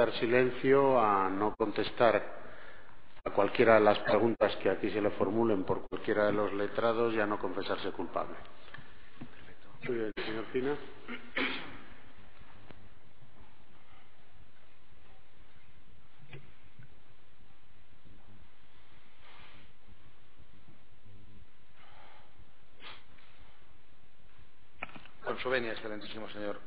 guardar silencio, a no contestar a cualquiera de las preguntas que aquí se le formulen por cualquiera de los letrados y a no confesarse culpable. Muy bien, señor Pina. Con su venia, excelentísimo señor.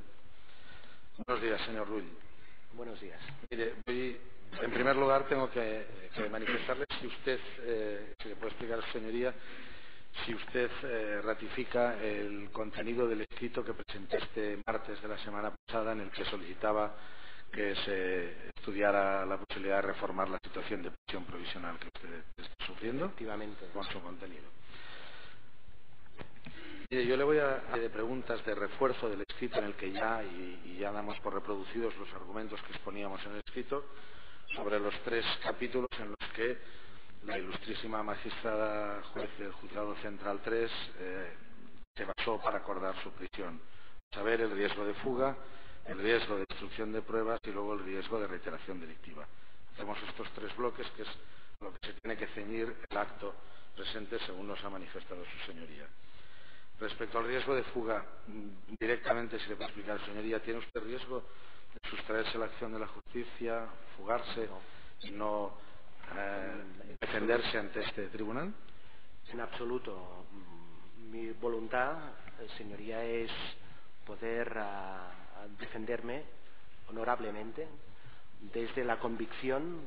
Buenos días, señor Rull. Buenos días. Mire, voy, en primer lugar tengo que, que manifestarle si usted, eh, si le puede explicar señoría, si usted eh, ratifica el contenido del escrito que presenté este martes de la semana pasada en el que solicitaba que se estudiara la posibilidad de reformar la situación de prisión provisional que usted está sufriendo. Efectivamente. Con su contenido. Yo le voy a de preguntas de refuerzo del escrito en el que ya, y, y ya damos por reproducidos los argumentos que exponíamos en el escrito, sobre los tres capítulos en los que la ilustrísima magistrada juez del Juzgado Central 3 eh, se basó para acordar su prisión. Saber el riesgo de fuga, el riesgo de destrucción de pruebas y luego el riesgo de reiteración delictiva. Hacemos estos tres bloques, que es lo que se tiene que ceñir el acto presente según nos ha manifestado su señoría. Respecto al riesgo de fuga, mm, directamente, si le puede explicar, señoría, ¿tiene usted riesgo de sustraerse a la acción de la justicia, fugarse no eh, defenderse ante este tribunal? En absoluto. Mm, Mi voluntad, eh, señoría, es poder uh, defenderme honorablemente desde la convicción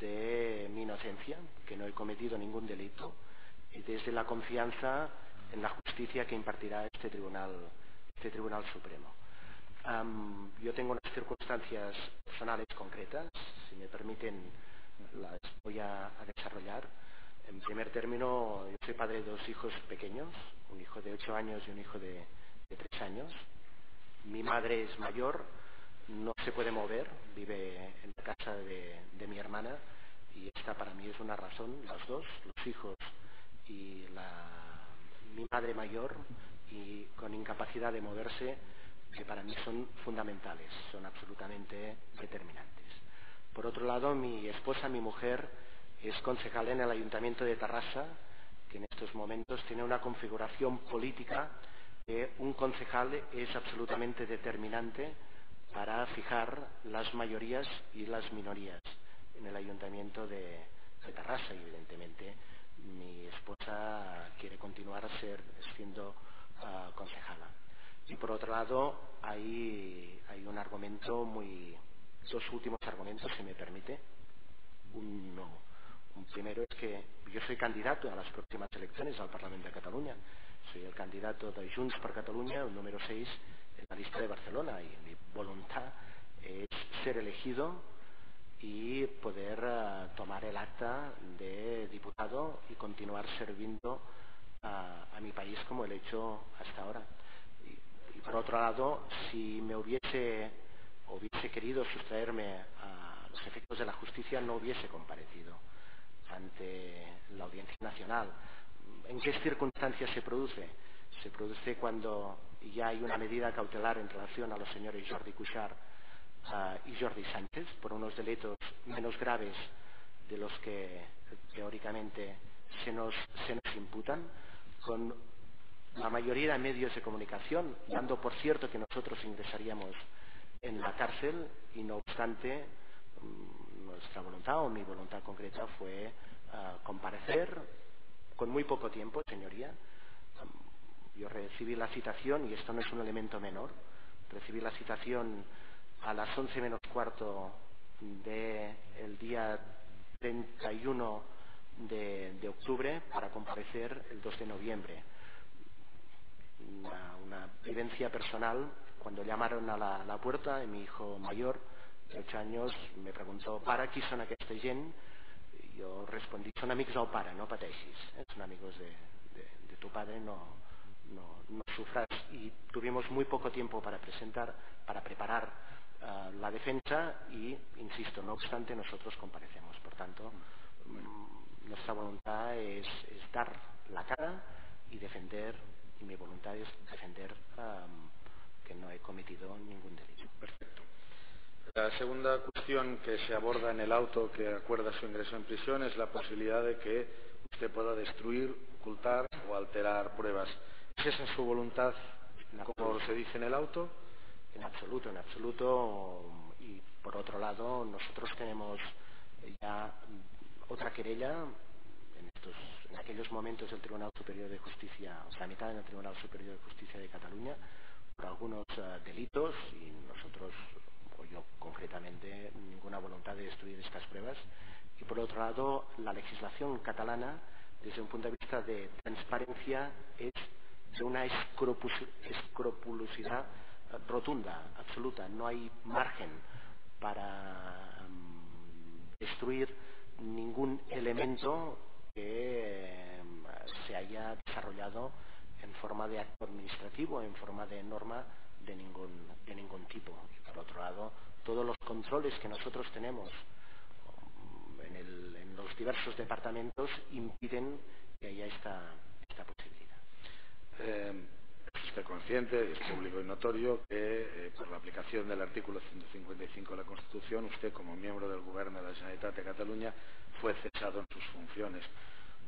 de mi inocencia, que no he cometido ningún delito, y desde la confianza en la justicia que impartirá este Tribunal, este tribunal Supremo. Um, yo tengo unas circunstancias personales concretas, si me permiten las voy a, a, desarrollar. En primer término, yo soy padre de dos hijos pequeños, un hijo de ocho años y un hijo de, de años. Mi madre es mayor, no se puede mover, vive en la casa de, de mi hermana y esta para mí es una razón, los dos, los hijos y la, mi madre mayor y con incapacidad de moverse, que para mí son fundamentales, son absolutamente determinantes. Por otro lado, mi esposa, mi mujer, es concejal en el Ayuntamiento de Tarrasa, que en estos momentos tiene una configuración política que un concejal es absolutamente determinante para fijar las mayorías y las minorías en el Ayuntamiento de, de Tarrasa, evidentemente mi esposa quiere continuar ser, siendo uh, concejala. Y por otro lado, hay, hay un argumento muy, dos últimos argumentos, si me permite. Uno, un primero es que yo soy candidato a las próximas elecciones al Parlamento de Cataluña. Soy el candidato de Junts per Cataluña, el número 6 en la lista de Barcelona, y mi voluntad es ser elegido y poder uh, tomar el acta de diputado y continuar sirviendo a mi país como lo he hecho hasta ahora. Y, por otro lado, si me hubiese hubiese querido sustraerme a los efectos de la justicia, no hubiese comparecido ante la Audiencia Nacional. ¿En qué circunstancias se produce? Se produce cuando ya hay una medida cautelar en relación a los señores Jordi uh, y Jordi Sánchez por unos delitos menos graves de los que teóricamente se nos, se nos imputan, con la mayoría de medios de comunicación, dando por cierto que nosotros ingresaríamos en la cárcel y no obstante nuestra voluntad o mi voluntad concreta fue uh, comparecer con muy poco tiempo, señoría. Um, yo recibí la citación, y esto no es un elemento menor, recibí la citación a las 11 menos cuarto del de día 31 de, de, octubre para comparecer el 2 de noviembre. Una, vivencia personal cuando llamaron a la, puerta, mi hijo mayor, de 8 años, me preguntó, para qui són aquesta gent? Jo respondí, són amics del pare, no pateixis, eh? són amigos de, de tu padre, no, no, no sufras. Y tuvimos muy poco tiempo para presentar, para preparar uh, la defensa y, insisto, no obstante, nosotros comparecemos. Por tanto, mm, nuestra voluntad es, dar la cara y defender, y mi voluntad es defender que no he cometido ningún delito. Perfecto. La segunda cuestión que se aborda en el auto que acuerda su ingreso en prisión es la posibilidad de que usted pueda destruir, ocultar o alterar pruebas. ¿Es esa su voluntad, como se dice en el auto? En absoluto, en absoluto. Y por otro lado, nosotros tenemos ya otra querella en, en aquellos momentos del Tribunal Superior de Justicia, o tramitada en el Tribunal Superior de Justicia de Cataluña, por algunos eh, delitos y nosotros, o yo concretamente, ninguna voluntad de destruir estas pruebas. Y por otro lado, la legislación catalana, desde un punto de vista de transparencia, es de una escrupulosidad eh, rotunda, absoluta. No hay margen para mm, destruir ningún elemento que mm, se haya desarrollado en forma de acto administrativo, en forma de norma de ningún, de ningún tipo. Y por otro lado, todos los controles que nosotros tenemos mm, en, los diversos departamentos impiden que haya esta, esta posibilidad. Eh, es usted consciente, es público y notorio, que eh, por la aplicación del artículo 155 de la Constitución, usted como miembro del Gobierno de la Generalitat de Cataluña fue cesado en sus funciones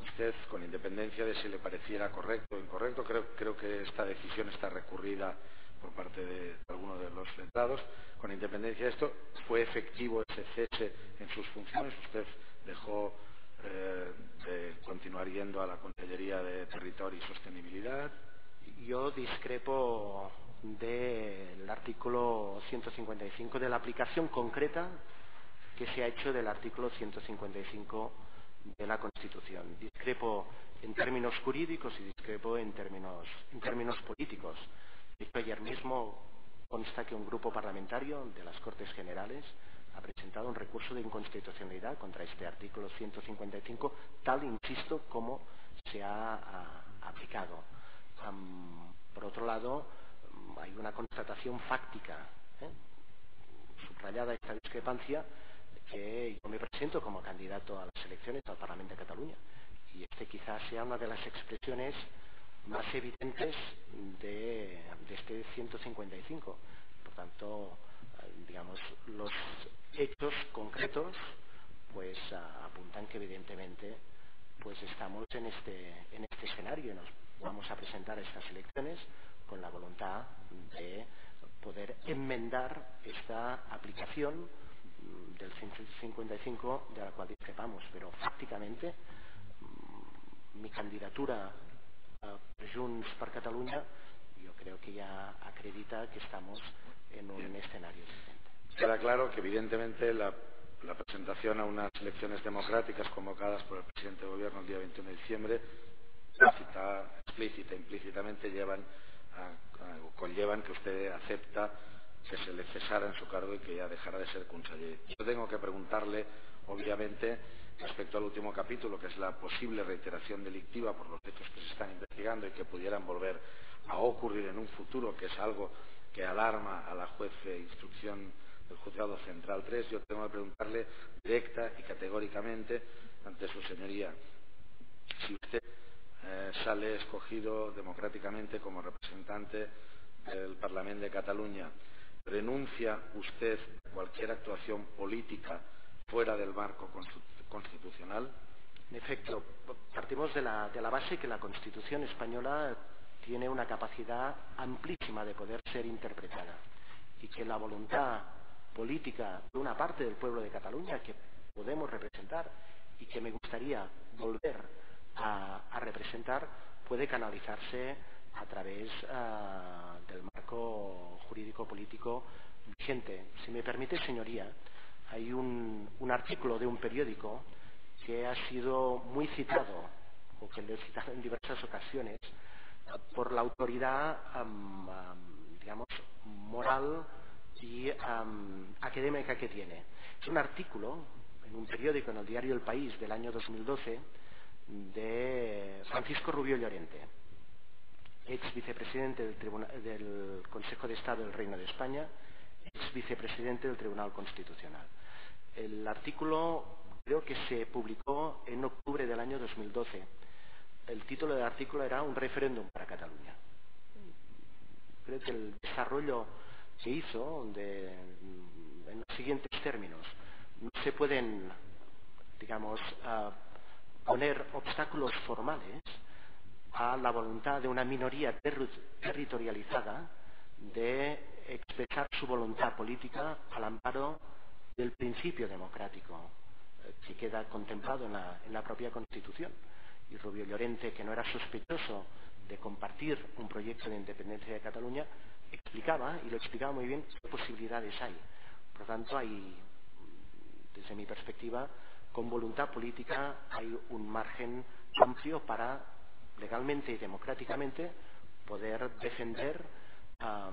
usted, con independencia de si le pareciera correcto o incorrecto, creo, que esta decisión está recurrida por parte de alguno de los letrados. Con independencia de esto, ¿fue efectivo ese cese en sus funciones? ¿Usted dejó eh, de continuar yendo a la Consellería de Territorio y Sostenibilidad? Yo discrepo del artículo 155, de la aplicación concreta que se ha hecho del artículo 155 de la Constitución. Discrepo en términos jurídicos y discrepo en términos, políticos. De hecho, ayer mismo consta que un grupo parlamentario de las Cortes Generales ha presentado un recurso de inconstitucionalidad contra este artículo 155, tal, insisto, como se ha, aplicado. Por otro lado, hay una constatación fáctica, ¿eh? subrayada esta discrepancia, que yo me presento como candidato a las elecciones al Parlamento de Cataluña. Y este quizás sea una de las expresiones más evidentes de, este 155. Por tanto, digamos, los hechos concretos pues apuntan que evidentemente pues estamos en este, en este escenario vamos a presentar estas elecciones con la voluntad de poder enmendar esta aplicación del 155 de la cual discrepamos, pero fácticamente mm, mi candidatura a Junts per Cataluña yo creo que ya acredita que estamos en un escenario diferente. Queda claro que evidentemente la, presentación a unas elecciones democráticas convocadas por el presidente de gobierno el día 21 de diciembre, explícita, implícitamente llevan conllevan que usted acepta que se le cesara en su cargo y que ya dejara de ser conseller. Yo tengo que preguntarle, obviamente, respecto al último capítulo, que es la posible reiteración delictiva por los hechos que se están investigando y que pudieran volver a ocurrir en un futuro, que es algo que alarma a la juez de instrucción del Juzgado Central 3, yo tengo que preguntarle directa y categóricamente ante su señoría si usted eh, sale escogido democráticamente como representante del Parlamento de Cataluña ¿Renuncia usted a cualquier actuación política fuera del marco constitucional? En efecto, partimos de la, base que la Constitución española tiene una capacidad amplísima de poder ser interpretada y que la voluntad política de una parte del pueblo de Cataluña que podemos representar y que me gustaría volver a, representar puede canalizarse a través ah, del marco jurídico-político vigente. Si me permite, señoría, hay un, artículo de un periódico que ha sido muy citado, o que lo he citado en diversas ocasiones, por la autoridad, digamos, moral y académica que tiene. Es un artículo en un periódico, en el diario El País, del año 2012, de Francisco Rubio Llorente ex vicepresidente del, Consejo de Estado del Reino de España, ex vicepresidente del Tribunal Constitucional. El artículo creo que se publicó en octubre del año 2012. El título del artículo era Un referéndum para Cataluña. Creo que el desarrollo que hizo en en los siguientes términos. No se pueden, digamos, ah, poner obstáculos formales a la voluntad de una minoría territorializada de expresar su voluntad política al amparo del principio democrático eh, que queda contemplado en la, propia Constitución. Y Rubio Llorente, que no era sospechoso de compartir un proyecto de independencia de Cataluña, explicaba, y lo explicaba muy bien, qué posibilidades hay. Por lo tanto, hay, desde mi perspectiva, con voluntad política hay un margen amplio para, legalmente y democráticamente, poder defender la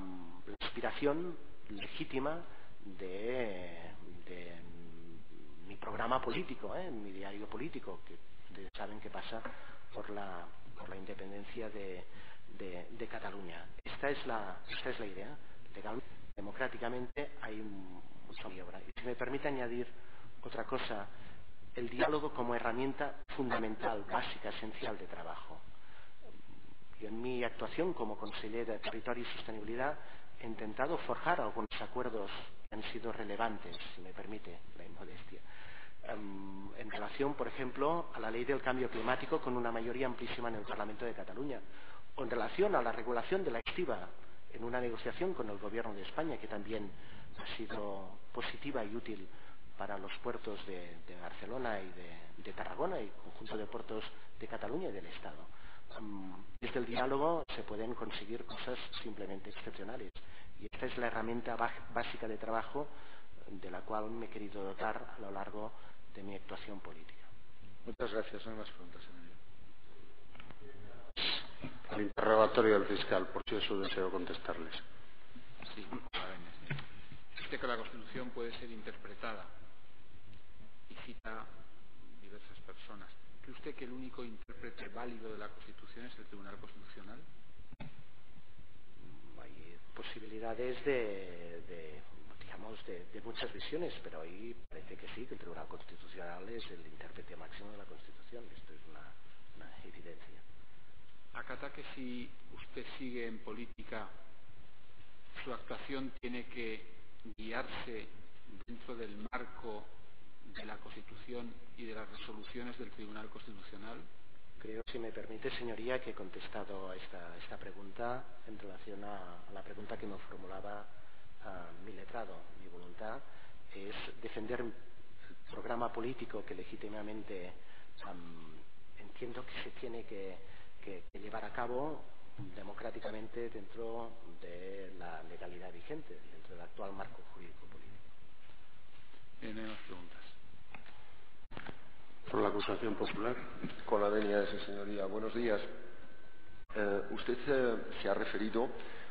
aspiración legítima de, mi programa político, ¿eh? mi diario político, que ustedes saben que pasa por la, por la independencia de, de, Cataluña. Esta es la, esta es la idea. Legalmente, democráticamente hay mucha maniobra. Y si me permite añadir otra cosa, el diálogo como herramienta fundamental, básica, esencial de trabajo. Yo en mi actuación como consejero de Territorio y Sostenibilidad he intentado forjar algunos acuerdos que han sido relevantes, si me permite la inmodestia, em, en relación, por ejemplo, a la ley del cambio climático con una mayoría amplísima en el Parlamento de Cataluña, o en relación a la regulación de la estiva en una negociación con el Gobierno de España, que también ha sido positiva y útil para los puertos de, Barcelona y de, Tarragona y el conjunto de puertos de Cataluña y del Estado. desde el diálogo se pueden conseguir cosas simplemente excepcionales y esta es la herramienta básica de trabajo de la cual me he querido dotar a lo largo de mi actuación política. Muchas gracias. No hay más preguntas, señoría. Al interrogatorio del fiscal, por si es su deseo contestarles. Sí, Dice que la Constitución puede ser interpretada cita diversas personas. ¿Cree usted que el único intérprete válido de la Constitución es el Tribunal Constitucional? Hay posibilidades de, digamos, de, muchas visiones, pero ahí parece que sí, que el Tribunal Constitucional es el intérprete máximo de la Constitución. Esto es una, evidencia. Acata que si usted sigue en política, su actuación tiene que guiarse dentro del marco de la Constitución y de las resoluciones del Tribunal Constitucional? Creo, si me permite, señoría, que he contestado a esta, pregunta en relación a, la pregunta que me formulaba mi letrado. Mi voluntad es defender el programa político que legítimamente entiendo que se tiene que, llevar a cabo democráticamente dentro de la legalidad vigente, dentro del actual marco jurídico político. Tiene más preguntas. Por la acusación popular. Con la venia de su señoría. Buenos días. Eh, usted eh, se ha referido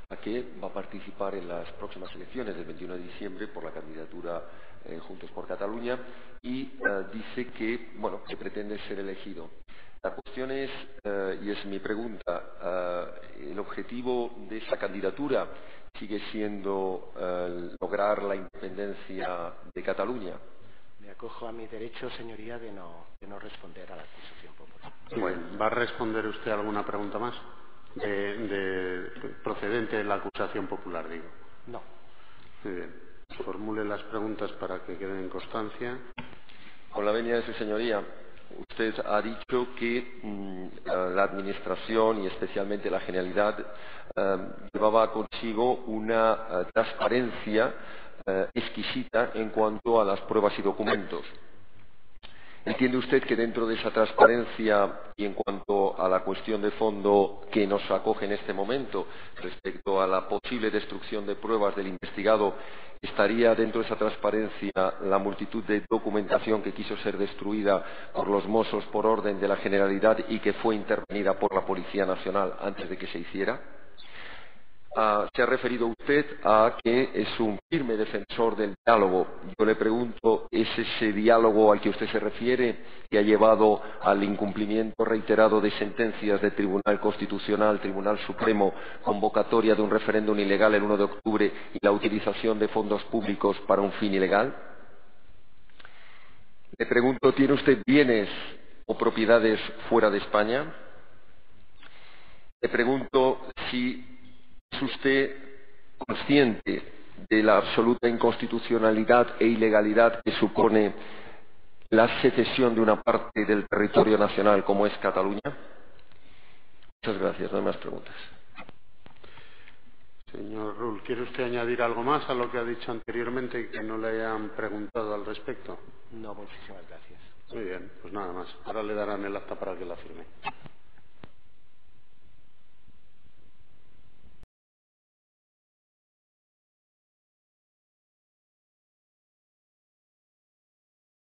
a que va a participar en las próximas elecciones del 21 de diciembre por la candidatura eh, Juntos por Cataluña y dice que, bueno, que pretende ser elegido. La cuestión es, y es mi pregunta, ¿el objetivo de esa candidatura sigue siendo lograr la independencia de Cataluña? Acojo a mi derecho, señoría, de no, responder a la acusación popular. ¿Va a responder usted alguna pregunta más? De, procedente de la acusación popular, digo. No. Muy bien. Formule las preguntas para que queden en constancia. Con la venia de su señoría, usted ha dicho que mm, la Administración y especialmente la Generalidad eh, llevaba consigo una eh, transparencia eh, exquisita en cuanto a las pruebas y documentos. ¿Entiende usted que dentro de esa transparencia y en cuanto a la cuestión de fondo que nos acoge en este momento respecto a la posible destrucción de pruebas del investigado, estaría dentro de esa transparencia la multitud de documentación que quiso ser destruida por los Mossos por orden de la Generalidad y que fue intervenida por la Policía Nacional antes de que se hiciera? Ah, se ha referido usted a que es un firme defensor del diálogo. Yo le pregunto, ¿es ese diálogo al que usted se refiere que ha llevado al incumplimiento reiterado de sentencias del Tribunal Constitucional, Tribunal Supremo, convocatoria de un referéndum ilegal el 1 de octubre y la utilización de fondos públicos para un fin ilegal? Le pregunto, ¿tiene usted bienes o propiedades fuera de España? Le pregunto si ¿Es usted consciente de la absoluta inconstitucionalidad e ilegalidad que supone la secesión de una parte del territorio nacional como es Cataluña? Muchas gracias. No hay más preguntas. Señor Rull, ¿quiere usted añadir algo más a lo que ha dicho anteriormente y que no le hayan preguntado al respecto? No, muchísimas gracias. Muy bien, pues nada más. Ahora le darán el acta para que la firme.